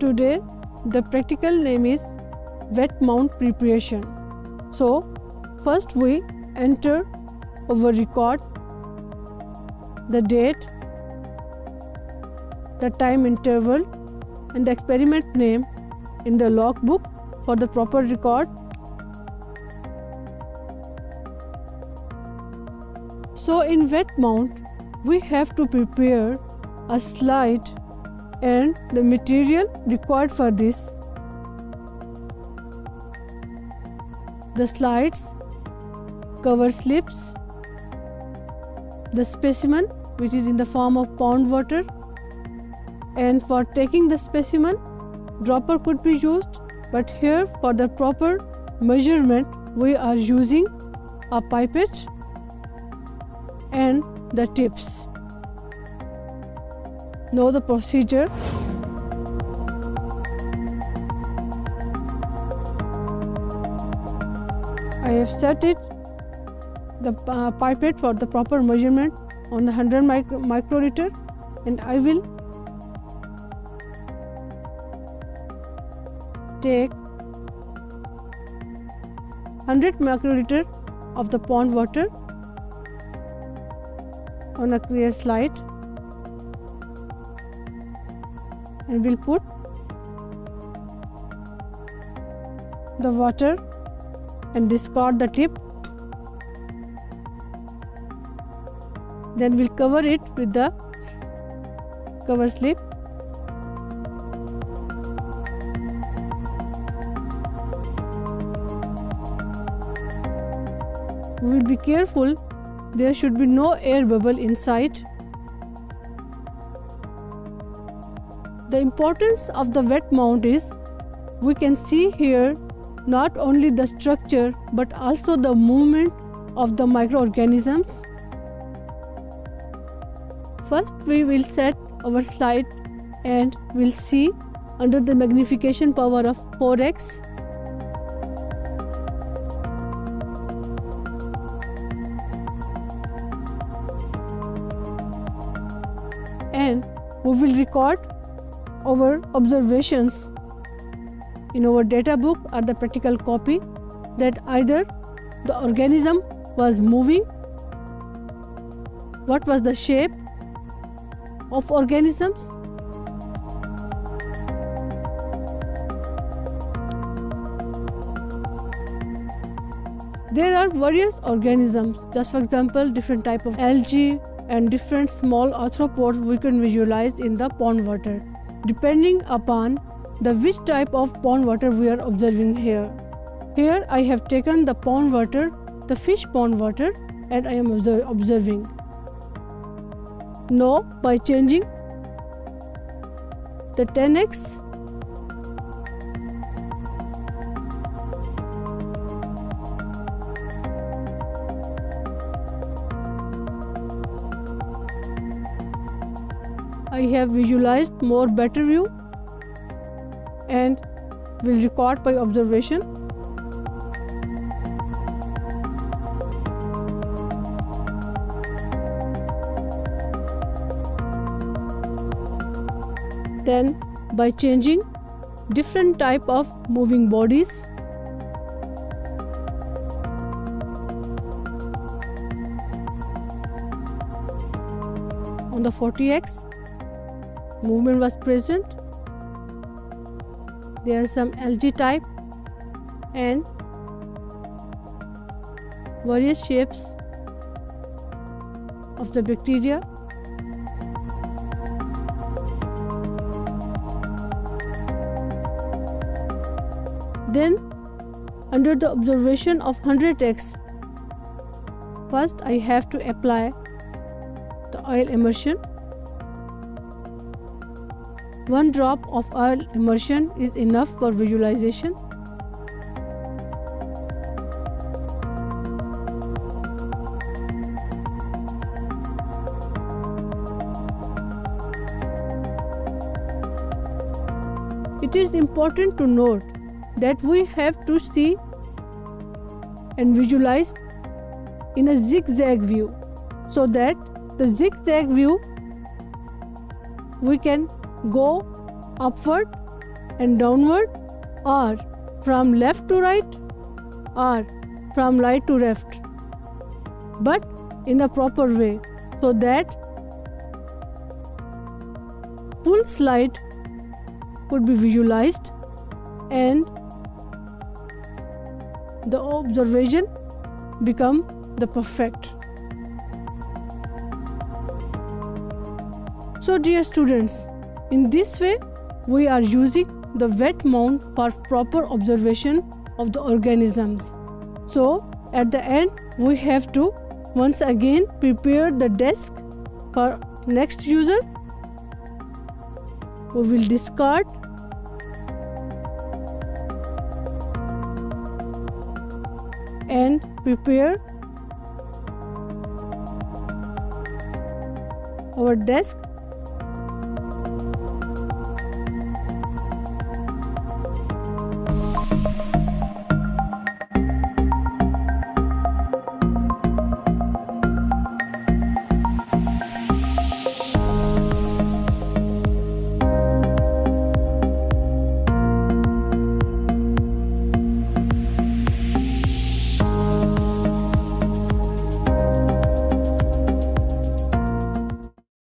Today the practical name is wet mount preparation. So first we enter our record the date, the time interval and the experiment name in the logbook for the proper record. So in wet mount we have to prepare a slide and the material required for this. The slides, cover slips, the specimen which is in the form of pond water and for taking the specimen dropper could be used but here for the proper measurement we are using a pipette and the tips know the procedure. I have set it the uh, pipette for the proper measurement on the 100 micro microliter and I will take 100 microliter of the pond water on a clear slide and we'll put the water and discard the tip. Then we'll cover it with the cover slip. We will be careful. There should be no air bubble inside The importance of the wet mount is we can see here not only the structure but also the movement of the microorganisms. First we will set our slide and we'll see under the magnification power of 4x and we will record our observations in our data book are the practical copy that either the organism was moving, what was the shape of organisms, there are various organisms just for example different type of algae and different small arthropods we can visualize in the pond water depending upon the which type of pond water we are observing here. Here I have taken the pond water, the fish pond water and I am observing. Now by changing the 10x I have visualized more better view and will record by observation. Then by changing different type of moving bodies on the 40x movement was present. There are some algae type and various shapes of the bacteria. Then under the observation of 100x first I have to apply the oil immersion one drop of oil immersion is enough for visualization. It is important to note that we have to see and visualize in a zigzag view so that the zigzag view we can go upward and downward or from left to right or from right to left. But in the proper way so that full slide could be visualized and the observation become the perfect. So dear students in this way we are using the wet mount for proper observation of the organisms. So at the end we have to once again prepare the desk for next user. We will discard. And prepare. Our desk